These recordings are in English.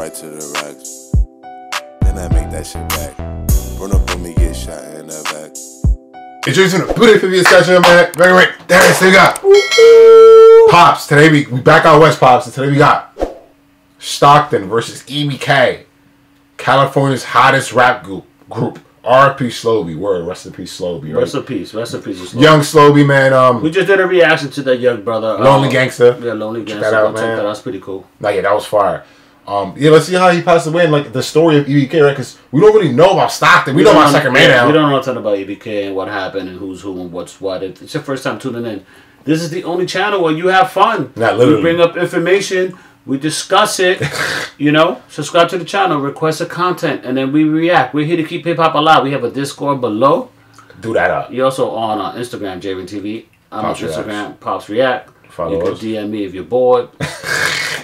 right to the racks. Then I make that shit back. Run up on me, get shot in the back. Introducing the booty for the discussion, man. Very right. There it is. There we got Pops. Today we, we back out west, Pops. And today we got Stockton versus EBK, California's hottest rap group. Group. R.P. Slo-Be. Word. Rest in peace, Slo-Be. Right? Rest in peace. Rest in peace. Young Slo-Be, man. Um, We just did a reaction to that young brother. Lonely uh, Gangster. Yeah, Lonely Gangster. that out, man. that out. That's pretty cool. Nah, yeah, that was fire. Um, yeah, let's see how he passed away and like the story of EBK, right? Because we don't really know about Stockton. We, don't know about Sacramento. yeah, We don't know a ton about EBK and what happened and who's who and what's what. If it's your first time tuning in, this is the only channel where you have fun. Not literally. We bring up information. We discuss it. you know, subscribe to the channel, request a content, and then we react. We're here to keep hip hop alive. We have a Discord below. Do that up. You're also on uh, Instagram, Jayren TV. I'm Pops on Reacts. Instagram, Pops React. Follow you can us. DM me if you're bored.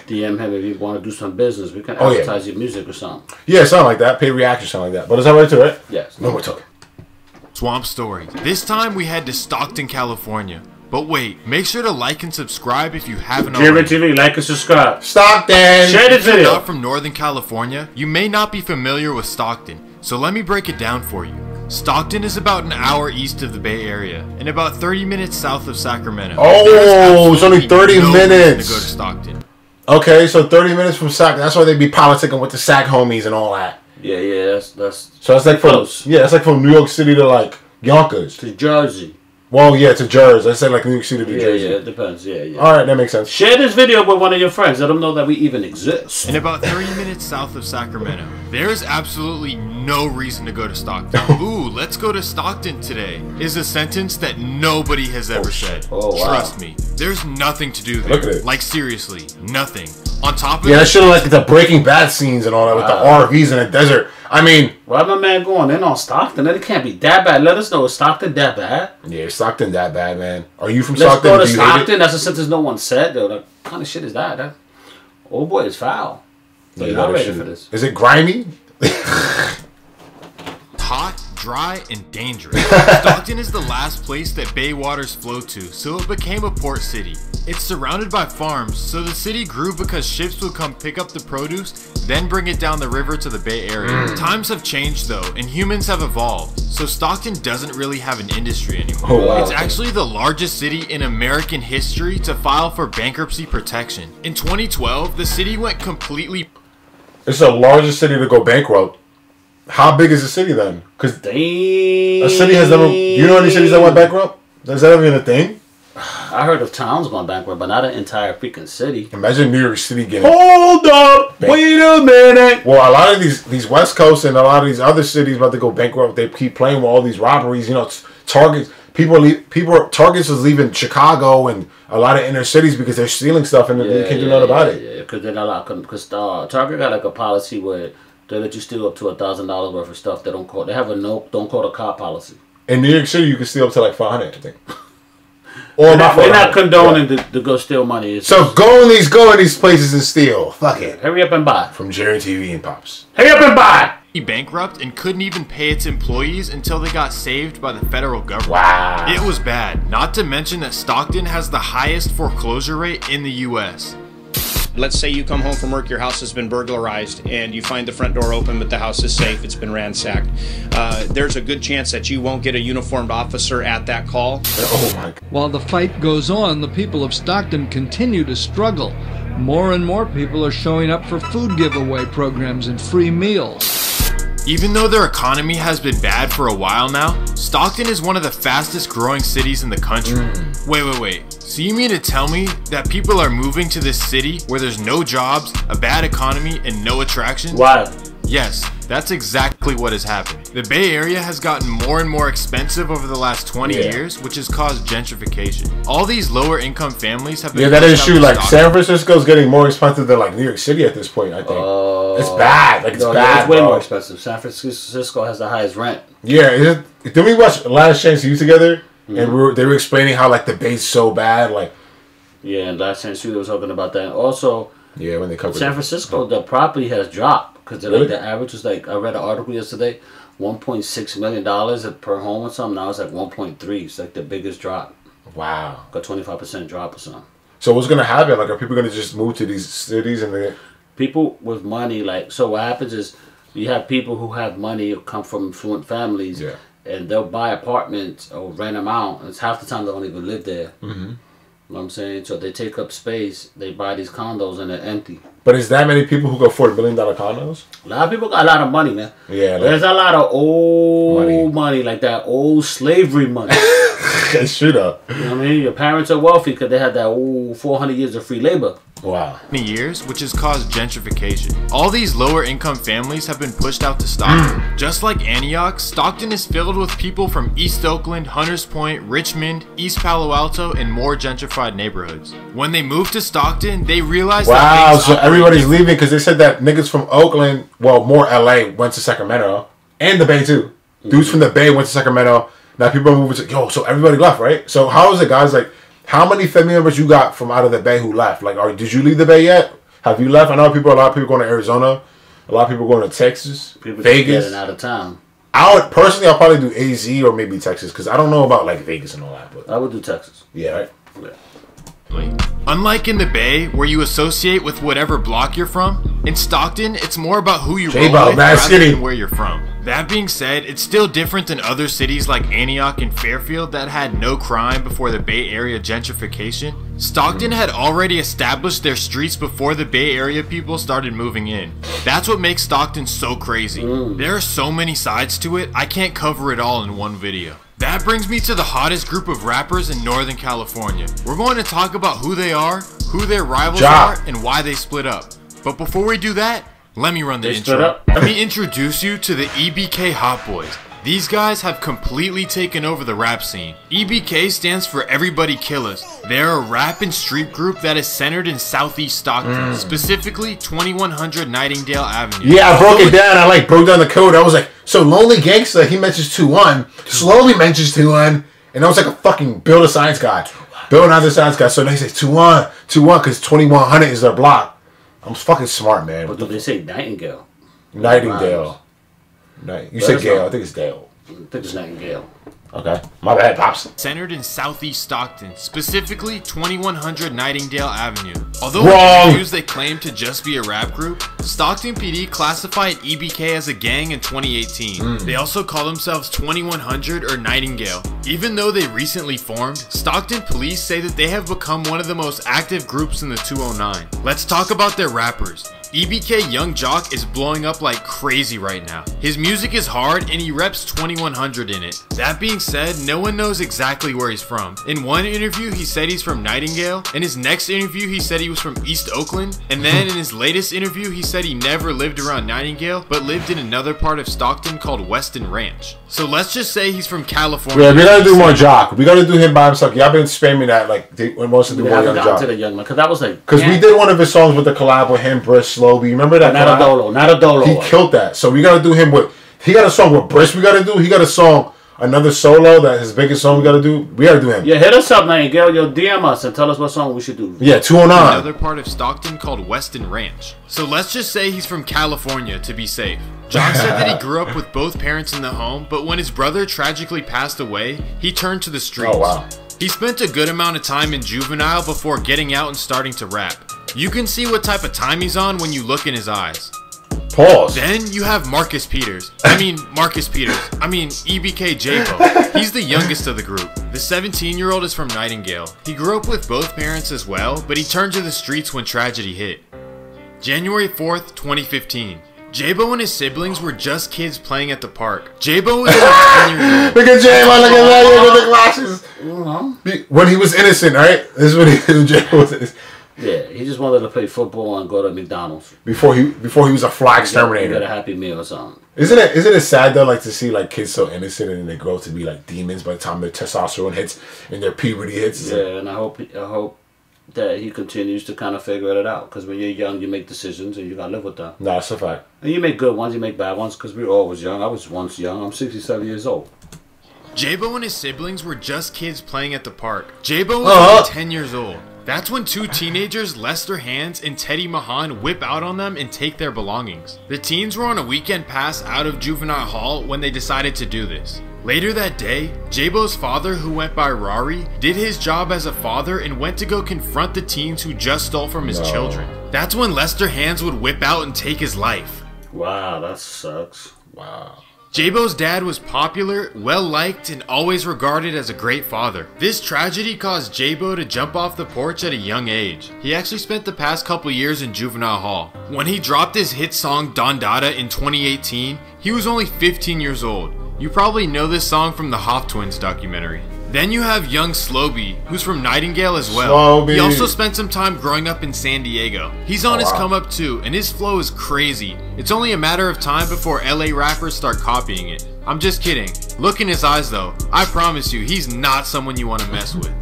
DM him if you want to do some business. We can Oh, yeah. advertise your music or something. Yeah, something like that. Pay reaction, something like that. But is that right to it? Yes. No more talking. Swamp Story. This time we head to Stockton, California. But wait, make sure to like and subscribe if you haven't Jayren already. TV, like and subscribe. Stockton. Share this If you're not from Northern California, you may not be familiar with Stockton, so let me break it down for you. Stockton is about an hour east of the Bay Area and about 30 minutes south of Sacramento. Oh, it's only 30 no minutes. to go to Stockton. Okay, so 30 minutes from Sac. That's why they be politicking with the Sac homies and all that. Yeah, yeah, that's that's So that's like from Close. yeah, that's like from New York City to like Yonkers. to Jersey. Well, yeah, to Jersey. I said like New York City to Yeah, Jersey. yeah, it depends. Yeah, yeah. All right, that makes sense. Share this video with one of your friends. Let them know that we even exist. In about 30 minutes south of Sacramento. There is absolutely no reason to go to Stockton. Ooh, let's go to Stockton today is a sentence that nobody has ever oh, said. Oh, wow. Trust me, there's nothing to do there. Look at it. Like seriously, nothing. On top of Yeah, that that, shit like the Breaking Bad scenes and all that with the RVs in the desert. I mean, Why my man going in on Stockton? It can't be that bad. Let us know. Is Stockton that bad? yeah, Stockton that bad, man. Are you from Let's Stockton? go to Do you hate it? Stockton. That's a sentence no one said. Though, like, what kind of shit is that? That old boy it's foul. Yeah, You're not that ready for this. Is it grimy? hot, dry, and dangerous. Stockton is the last place that bay waters flow to, so it became a port city. It's surrounded by farms, so the city grew because ships would come pick up the produce, then bring it down the river to the Bay Area. Mm. Times have changed though, and humans have evolved, so Stockton doesn't really have an industry anymore. Oh, wow. It's actually the largest city in American history to file for bankruptcy protection. In 2012, the city went completely It's the largest city to go bankrupt. How big is the city then? Because a city has never. You know any cities that went bankrupt? Is that ever even a thing? I heard of towns going bankrupt, but not an entire freaking city. Imagine New York City getting. Hold up! Wait a minute! Well, a lot of these these West Coast and a lot of these other cities about to go bankrupt. They keep playing with all these robberies. You know, Targets. People are leave, people. Targets is leaving Chicago and a lot of inner cities because they're stealing stuff and they can't do nothing about it. Yeah, because they're not allowed. Because uh, Target got like a policy where they let you steal up to a thousand dollars worth of stuff. They don't call. They have a no. Don't call the cop policy. In New York City, you can steal up to like five hundred. I think. Or We're not not, we're not condoning Yeah. to, to go steal money. It's So just, go in these go in these places and steal. Fuck it. hurry up and buy. From Jayren TV and Pops. Hurry up and buy. Bankrupt and couldn't even pay its employees until they got saved by the federal government. Wow. It was bad. Not to mention that Stockton has the highest foreclosure rate in the US. Let's say you come home from work, your house has been burglarized, and you find the front door open, but the house is safe, it's been ransacked. Uh, there's a good chance that you won't get a uniformed officer at that call. Oh my. While the fight goes on, the people of Stockton continue to struggle. More and more people are showing up for food giveaway programs and free meals. Even though their economy has been bad for a while now, Stockton is one of the fastest growing cities in the country. Mm. Wait, wait, wait. So you mean to tell me that people are moving to this city where there's no jobs, a bad economy, and no attractions? Why? Yes, that's exactly what has happened. The Bay Area has gotten more and more expensive over the last 20 Yeah. years, which has caused gentrification. All these lower income families have been Yeah, that is true. Like Stockton. San Francisco's getting more expensive than like New York City at this point. I think it's bad. Like it's Uh, No, bad. It's way bro. more expensive. San Francisco has the highest rent. Yeah, is it, did we watch Last Chance U together? Mm-hmm. And we were, they were explaining how like the bay's so bad. Like Yeah, and last time we was talking about that. Also, yeah, when they covered San it. Francisco, the property has dropped because Really? like the average was like I read an article yesterday, one point six million dollars per home or something. Now it's like one point three. It's like the biggest drop, Wow. like a twenty five percent drop or something. So what's gonna happen? Like, are people gonna just move to these cities and they? people with money, like so, what happens is you have people who have money who come from affluent families, Yeah. and they'll buy apartments or rent them out. And it's half the time they don't even live there. Mm-hmm. You know what I'm saying? So they take up space. They buy these condos and they're empty. But is that many people who can afford million dollar condos? A lot of people got a lot of money, man. Yeah, like- There's a lot of old Money. money. like that old slavery money. True though. you know what I mean? Your parents are wealthy because they had that old 400 years of free labor. Wow. many years, which has caused gentrification. All these lower income families have been pushed out to Stockton. Mm. Just like Antioch, Stockton is filled with people from East Oakland, Hunters Point, Richmond, East Palo Alto, and more gentrified neighborhoods. When they moved to Stockton, they realized Wow. So everybody's leaving because they said that niggas from Oakland, well, more LA, went to Sacramento and the Bay too. Dudes from the Bay went to Sacramento. Now people are moving to yo. So everybody left, right? So how is it, guys? Like, how many family members you got from out of the Bay who left? Like, are did you leave the Bay yet? Have you left? I know people. A lot of people going to Arizona. A lot of people going to Texas, People Vegas. getting out of town. I would personally, I'll probably do AZ or maybe Texas because I don't know about like Vegas and all that. But I would do Texas. yeah, right. Yeah. Unlike in the Bay, where you associate with whatever block you're from, in Stockton, it's more about who you roll J-Bo, with Mad rather City. than where you're from. That being said, it's still different than other cities like Antioch and Fairfield that had no crime before the Bay Area gentrification. Stockton had already established their streets before the Bay Area people started moving in. That's what makes Stockton so crazy. Mm. There are so many sides to it, I can't cover it all in one video. That brings me to the hottest group of rappers in Northern California. We're going to talk about who they are, who their rivals Ja. are, and why they split up. But before we do that, let me run the They intro. Let me introduce you to the EBK Hot Boys. These guys have completely taken over the rap scene. EBK stands for Everybody Kill Us. They're a rap and street group that is centered in Southeast Stockton, mm. specifically 2100 Nightingale Avenue. Yeah, I broke it down. I like broke down the code. I was like, so Lonely Gangsta, he mentions 2 1. Slo-Be mentions 2 1. And I was like a fucking build a science guy. Build another science guy. So they say 2 1, 2 1, because 2100 is their block. I'm fucking smart, man. What do they say? Nightingale. Nightingale. Night. You Let said Gale. know. I think it's Dale. I think it's Nightingale. Okay. My bad, Pops. centered in southeast Stockton, specifically 2100 Nightingale Avenue. Although Wrong. they claim to just be a rap group, Stockton PD classified EBK as a gang in 2018. Hmm. They also call themselves 2100 or Nightingale. Even though they recently formed, Stockton police say that they have become one of the most active groups in the 209. Let's talk about their rappers. EBK Young Joc is blowing up like crazy right now. His music is hard and he reps 2100 in it. That being said, no one knows exactly where he's from. In one interview, he said he's from Nightingale. In his next interview, he said he was from East Oakland. And then in his latest interview, he said he never lived around Nightingale, but lived in another part of Stockton called Weston Ranch. So let's just say he's from California. Yeah, we gotta do more Joc. We gotta do him by himself. Y'all been spamming that like they when most of the We more haven't young gotten to Joc. the young man because that was like Because we did one of his songs with the collab with him, Briss Slo-Be. Remember that? not a collab? dolo, not a dolo. He killed that. So we gotta do him with. He got a song with Briss. We gotta do. He got a song, another solo that his biggest song. We gotta do. We gotta do him. Yeah, hit us up, Nightingale. Yo, DM us and tell us what song we should do. Yeah, two hundred nine. another part of Stockton called Weston Ranch. So let's just say he's from California to be safe. John said that he grew up with both parents in the home, but when his brother tragically passed away, he turned to the oh, streets. Oh, wow. He spent a good amount of time in juvenile before getting out and starting to rap. You can see what type of time he's on when you look in his eyes. Pause. Then you have Marcus Peters. I mean, Marcus Peters. I mean, E EBK J-Bo. He's the youngest of the group. The 17 year old is from Nightingale. He grew up with both parents as well, but he turned to the streets when tragedy hit. January 4th, 2015. J-Bo and his siblings were just kids playing at the park. J-Bo was only 10 years old. Look at Jabo. Look at that. With the glasses. When he was innocent, right? This is when he when was innocent. Yeah, he just wanted to play football and go to McDonald's. before he before he was a flag Get, get a. Happy Meal or something. Isn't it isn't it sad though, like to see like kids so innocent and they grow up to be like demons by the time their testosterone hits and their puberty hits? It's like, Yeah, and I hope I hope that he continues to kind of figure it out. Because when you're young, you make decisions and you gotta live with them. Nah, it's a fact. And you make good ones, you make bad ones. Because we were always young. I was once young. I'm 67 years old. J-Bo and his siblings were just kids playing at the park. J-Bo was Uh-huh. only 10 years old. That's when two teenagers, Lester Hands and Teddy Mahan, whip out on them and take their belongings. The teens were on a weekend pass out of juvenile hall when they decided to do this. Later that day, J-Bo's father, who went by Rari, did his job as a father and went to go confront the teens who just stole from his No. children. That's when Lester Hands would whip out and take his life. Wow, that sucks. Wow. Jabo's dad was popular, well liked, and always regarded as a great father. This tragedy caused Jabo to jump off the porch at a young age. He actually spent the past couple years in juvenile hall. When he dropped his hit song Don Dada in 2018, he was only 15 years old. You probably know this song from the Hoff Twins documentary. Then you have young Slo-Be, who's from Nightingale as well. Slo-Be. He also spent some time growing up in San Diego. He's on Oh, his wow. come up too, and his flow is crazy. It's only a matter of time before LA rappers start copying it. I'm just kidding. Look in his eyes though. I promise you, he's not someone you want to mess with.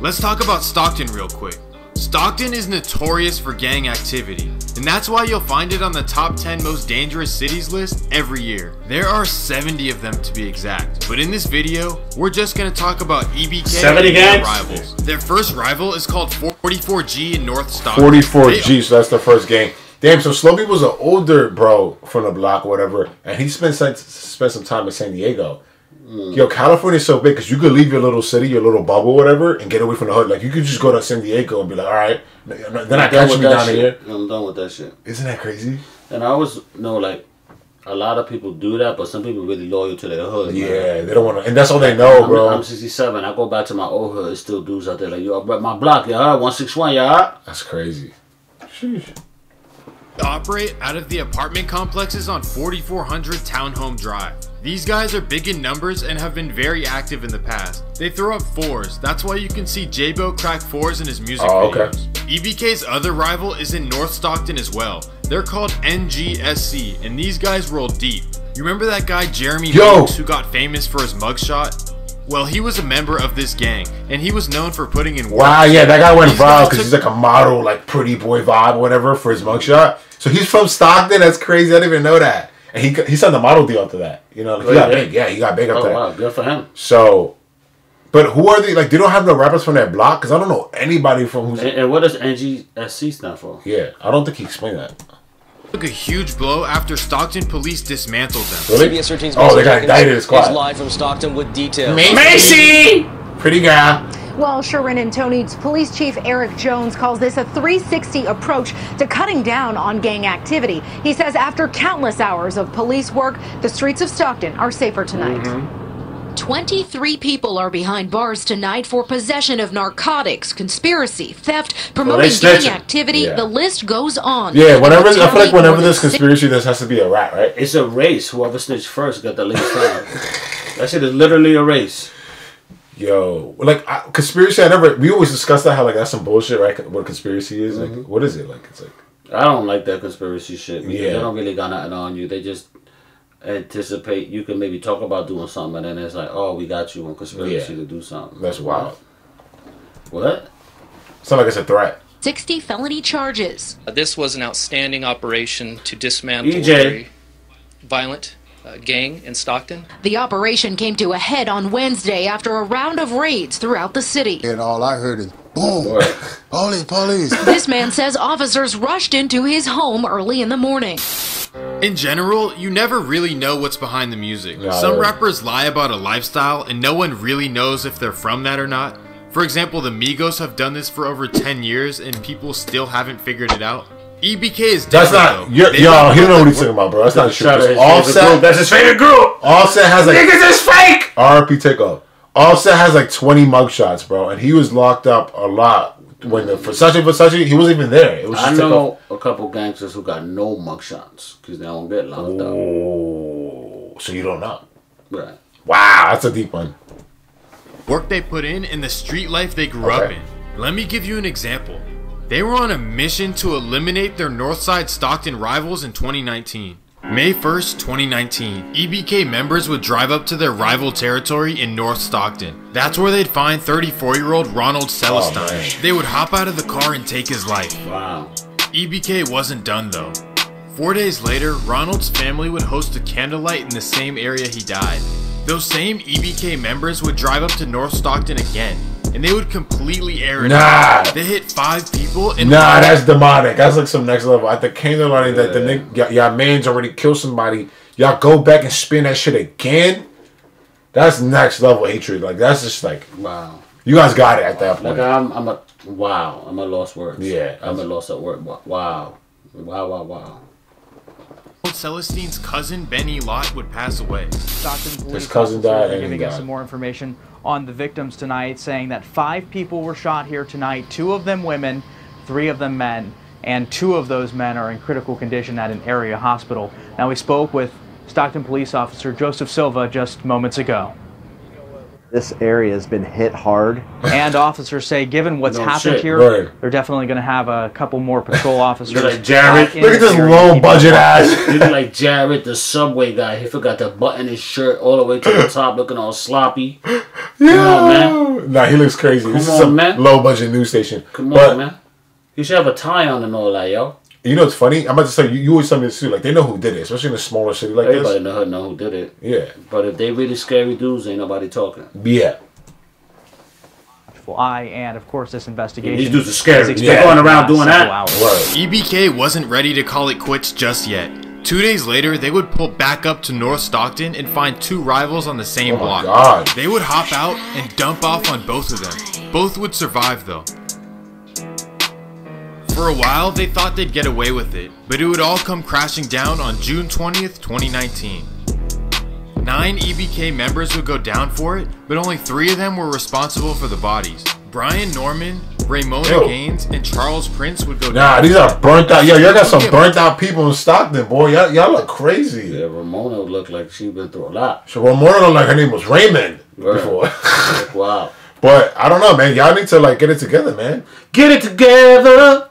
Let's talk about Stockton real quick. Stockton is notorious for gang activity, and that's why you'll find it on the top 10 most dangerous cities list every year. There are 70 of them to be exact, but in this video, we're just gonna talk about EBK 70 and their rivals. Their first rival is called 44G in North Stockton. 44G, so that's the first game. Damn, so Slo-Be was an older bro from the block or whatever, and he spent spent some time in San Diego. Mm. Yo, California's so big because you could leave your little city, your little bubble, whatever, and get away from the hood. Like you could just go to San Diego and be like, all right, they're not I'm done catching me down shit. here. I'm done with that shit. Isn't that crazy? And I always know like a lot of people do that, but some people really loyal to their hood. man. Yeah, they don't want to, and that's all they know, I'm, bro. I'm 67. I go back to my old hood. It's still dudes out there like, yo, I my block, you heard? 161, you heard? That's crazy. Sheesh. operate out of the apartment complexes on 4400 Townhome Drive. These guys are big in numbers and have been very active in the past. They throw up fours, that's why you can see J-Bo crack fours in his music Oh, okay. videos. EBK's other rival is in North Stockton as well. They're called NGSC, and these guys roll deep. You remember that guy Jeremy! Meeks who got famous for his mugshot? Well, he was a member of this gang, and he was known for putting in work. Wow, yeah, that guy went These viral because he's like a model, like pretty boy vibe, whatever, for his mugshot. So he's from Stockton. That's crazy. I didn't even know that. And he he signed the model deal after that. You know, like, he got he did? big. Yeah, he got big after Oh, that. wow. Good for him. So, but who are they? Like, they don't have no rappers from that block because I don't know anybody from who's. And, and what does NGSC stand for? Yeah, I don't think he explained that. took a huge blow after Stockton police dismantled them. Really? CBS 13's Oh, they Mason got Jenkins indicted as is squad. live from Stockton with details. Macy, pretty guy. Well, Sharon and Tony's police chief Eric Jones calls this a 360 approach to cutting down on gang activity. He says after countless hours of police work, the streets of Stockton are safer tonight. Mm-hmm. 23 people are behind bars tonight for possession of narcotics, conspiracy, theft, promoting gang activity. Yeah. The list goes on. Yeah, And whenever I feel like whenever more there's conspiracy, there has to be a rat, right? It's a race. Whoever snitched first got the least time. that shit is literally a race. Yo, like I, conspiracy. I never. We always discuss that how like that's some bullshit, right? What conspiracy is like. Mm-hmm. What is it like? It's like. I don't like that conspiracy shit. Yeah. They don't really got nothing on you. They just anticipate you can maybe talk about doing something and then it's like, oh, we got you on conspiracy Yeah. to do something. That's wild. What? It's not like it's a threat. 60 felony charges. This was an outstanding operation to dismantle EJ. violent uh, gang in Stockton. The operation came to a head on Wednesday after a round of raids throughout the city. And all I heard is boom, police, police. This man says officers rushed into his home early in the morning. In general, you never really know what's behind the music. Yeah, Some rappers lie about a lifestyle and no one really knows if they're from that or not. For example, the Migos have done this for over 10 years and people still haven't figured it out. EBK is That's not. though. You're, They yo, he don't know what that he's talking about, bro. That's not true. Shout out his All favorite group. set. That's his favorite group. Offset has like Niggas is fake. RP takeoff. Offset has like 20 mugshots, bro, and he was locked up a lot when the Versace Versace he wasn't even there. It was just I know a couple gangsters who got no mugshots because they don't get locked up. Oh, so you don't know. Right. Wow, that's a deep one. work they put in and the street life they grew up in. Let me give you an example. They were on a mission to eliminate their Northside Stockton rivals in 2019. May 1st, 2019, EBK members would drive up to their rival territory in North Stockton. That's where they'd find 34 year old Ronald Celestine. Oh, man. they would hop out of the car and take his life. Wow. EBK wasn't done though. Four days later, Ronald's family would host a candlelight in the same area he died. Those same EBK members would drive up to North Stockton again, and they would completely air it Nah. out. They hit five people and Nah, that's demonic. That's like some next level. At the candlelight, that the nigga, y'all, y'all man's already killed somebody. Y'all go back and spin that shit again. That's next level hatred. Like that's just like Wow. you guys got it at that point. Like I'm, I'm a Wow, I'm a lost words. Yeah. I'm a lost at word. Wow, wow, wow, wow. Celestine's cousin Benny Lott would pass away. Stockton police cousin died are and he giving us died. some more information on the victims tonight, saying that five people were shot here tonight. Two of them women, three of them men, and two of those men are in critical condition at an area hospital. Now we spoke with Stockton police officer Joseph Silva just moments ago. This area has been hit hard. And officers say, given what's No happened shit, here, right. they're definitely going to have a couple more patrol officers. like Jared. out in Look at this low budget ass. You look like Jared, the subway guy. He forgot to button his shirt all the way to the top, looking all sloppy. Yeah. on, man. Nah, he looks crazy. this Come is on, some man. low budget news station. Come but on, man. You should have a tie on and all that, yo. You know what's funny? I'm about to say you, you always tell me this too. Like they know who did it, especially in a smaller city like Everybody this. know who know who did it. Yeah. But if they really scary dudes, ain't nobody talking. Yeah. watchful eye, and of course, this investigation. These dudes are scary. is They're expected going around doing that. hours. EBK wasn't ready to call it quits just yet. Two days later, they would pull back up to North Stockton and find two rivals on the same Oh block. God. They would hop out and dump off on both of them. Both would survive though. For a while, they thought they'd get away with it, but it would all come crashing down on June 20th, 2019. Nine EBK members would go down for it, but only three of them were responsible for the bodies. Brian Norman, Raymona Yo. Gaines, and Charles Prince would go Nah, down. Nah, these are burnt out. Yo, y'all got some burnt out people in Stockton, boy. Y'all, y'all look crazy. Yeah, Ramona looked like she been through a lot. So Ramona looked like her name was Raymond Right. before. Like, wow. but I don't know, man. Y'all need to like get it together, man. Get it together.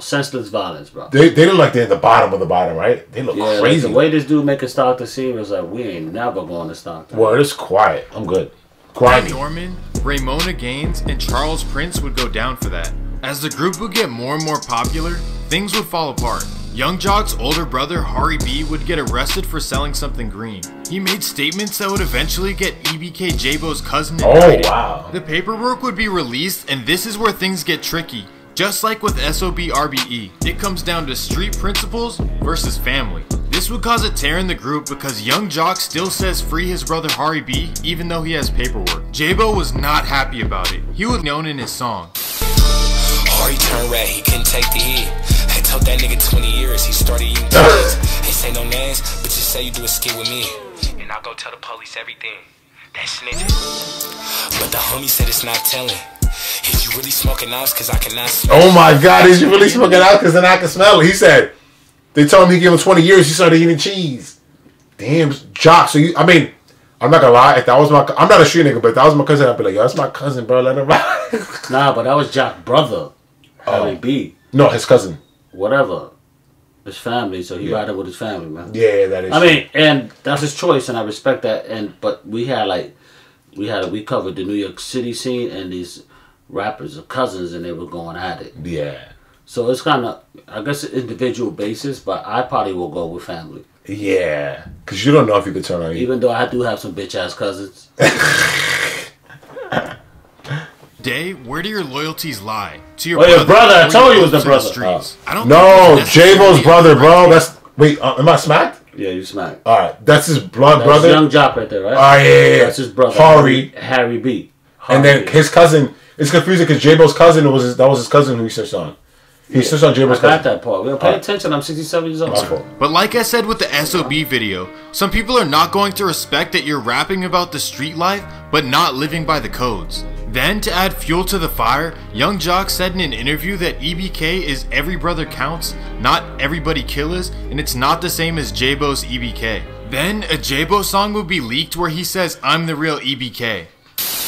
Senseless violence, bro. They they look like they're in the bottom of the bottom, right? They look Yeah, like, crazy. the way this dude make a Stockton seem is like we ain't never going to Stockton. Well, it's quiet. I'm good. Quiet. Grimy. Norman, Raymona Gaines, and Charles Prince would go down for that. As the group would get more and more popular, things would fall apart. Young Joc's older brother, Hari B, would get arrested for selling something green. He made statements that would eventually get EBK Jabo's cousin Oh indicted. wow. The paperwork would be released, and this is where things get tricky. Just like with SOB RBE, it comes down to street principles versus family. This would cause a tear in the group because Young Joc still says free his brother Hari B, even though he has paperwork. Jabo was not happy about it. He was known in his song. He turned red, he couldn't take the heat. I told that nigga 20 years, he started eating kids. Ain't say no names, but just say you do a skit with me. And I'll go tell the police everything. That snitching. But the homie said it's not telling. Is really smoking ounce? Cause I cannot smell. Oh my God, is you really smoking out? Because then I can smell it. He said they told him he gave him 20 years. He started eating cheese. Damn, Joc. So you, I mean, I'm not gonna lie. If that was my, I'm not a street nigga, but if that was my cousin, I'd be like, yo, that's my cousin, bro. Let him ride. Nah, but that was Joc brother. Oh. Harry B. no, his cousin. Whatever. His family, so he riding with his family, man. Yeah, that is. I mean, and that's his choice, and I respect that. And but we had like, we had we covered the New York City scene, and these rappers are cousins, and they were going at it. yeah, So it's kind of, I guess, an individual basis, but I probably will go with family, yeah. Because you don't know if you could turn on you. even though I do have some bitch ass cousins. Day, where do your loyalties lie? To your Oh, your brother, I told you it was the groups in brother. streets? I don't No, think it's J-Bo's brother, bro. criteria. That's wait. Uh, am I smacked? Yeah, you smacked. All right, that's his blood That's brother. Young Joc right there, right? Oh, yeah, yeah, yeah. That's his brother, Harry. Harry B. and then Harry. his cousin. It's confusing because J-Bo's cousin was his, that was his cousin who he searched on. He searched on I J-Bo's got cousin. that part. Well, pay attention. I'm 67 years old. But like I said with the SOB video, some people are not going to respect that you're rapping about the street life, but not living by the codes. Then, to add fuel to the fire, Young Joc said in an interview that EBK is every brother counts, not everybody killers, and it's not the same as J-Bo's EBK. Then, a J-Bo song would be leaked where he says, I'm the real E EBK.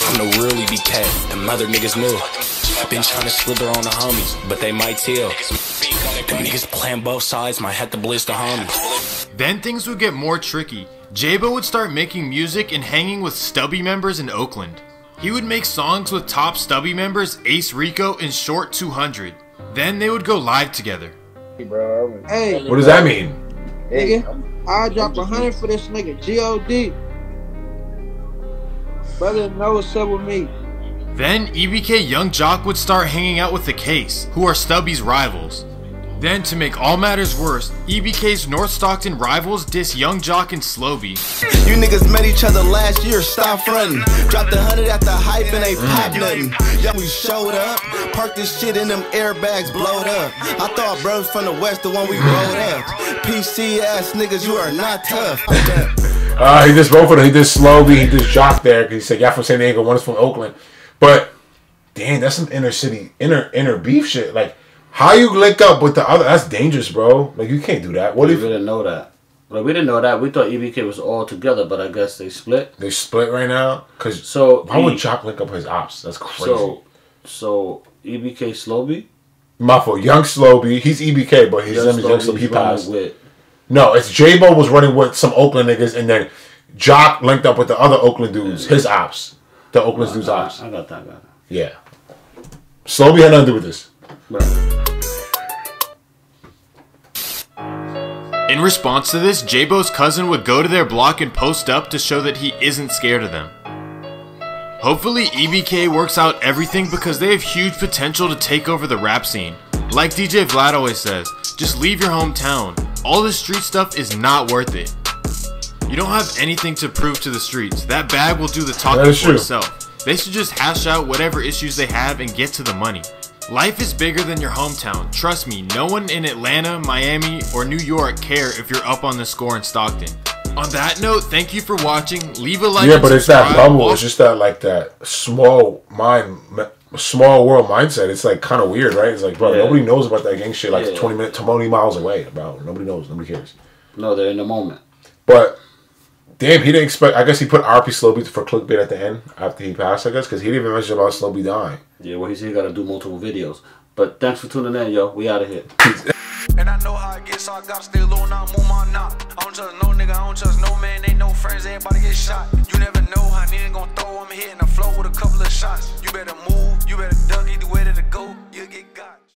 I'm the real EBK. Them other niggas knew. Been trying to slither on the homies, but they might tell. Them niggas playing both sides, might have to blitz the homies. Then things would get more tricky. Jabo would start making music and hanging with Stubby members in Oakland. He would make songs with top Stubby members Ace Rico and Short 200. Then they would go live together. Hey, What does that mean? nigga, I drop a hundred for this nigga. G-O-D. Brother, know what's up with me. Then EBK Young Joc would start hanging out with the Case, who are Stubby's rivals. Then, to make all matters worse, EBK's North Stockton rivals diss Young Joc and Slo-Be. You niggas met each other last year, stop frontin'. Dropped a hundred at the hype and ain't mm. pop nothing. Yeah, we showed up, parked this shit in them airbags, blowed up. I thought bros from the west, the one we rolled up. PC ass niggas, you are not tough. Uh, he just both of them. He did Slo-Be. He just Joc there because he said, "Y'all from San Diego, one is from Oakland." But damn, that's some inner city, inner inner beef shit. Like how you link up with the other? That's dangerous, bro. Like you can't do that. What we if didn't know that? Well, we didn't know that. We thought EBK was all together, but I guess they split. they split right now? Because So why would Joc link up his ops? That's crazy. So, so EBK Slo-Be. My fault. Young Slo-Be. He's EBK, but his Young name is Young Slo-Be. He passed. with- No, it's J Bo was running with some Oakland niggas, and then Joc linked up with the other Oakland dudes. His ops, the Oakland oh, dudes' ops. I got that. I got that. Yeah. Slo-Be had nothing to do with this. In response to this, J-Bo's cousin would go to their block and post up to show that he isn't scared of them. Hopefully, EBK works out everything because they have huge potential to take over the rap scene. Like DJ Vlad always says, just leave your hometown. All this street stuff is not worth it. You don't have anything to prove to the streets. That bag will do the talking for true. itself. They should just hash out whatever issues they have and get to the money. Life is bigger than your hometown. Trust me, no one in Atlanta, Miami, or New York care if you're up on the score in Stockton. On that note, thank you for watching. Leave a like. yeah, but it's that bubble. It's just that like that small mind, small world mindset. It's like kind of weird, right? It's like, bro, Yeah. nobody knows about that gang shit. Like Yeah. twenty minutes, twenty miles away, bro. Nobody knows. Nobody cares. No, they're in the moment. But damn, he didn't expect. I guess he put RP Slo-Be for clickbait at the end after he passed. I guess because he didn't even mention about Slo-Be dying. Yeah, well, he said he got to do multiple videos. But thanks for tuning in, yo. We out of here. And I know how it gets, so I got to stay low now, move my knot. I don't trust no nigga, I don't trust no man, ain't no friends, everybody get shot. You never know how nigga gon' throw, I'm hitting the flow with a couple of shots. You better move, you better duck, either way to go, you'll get got.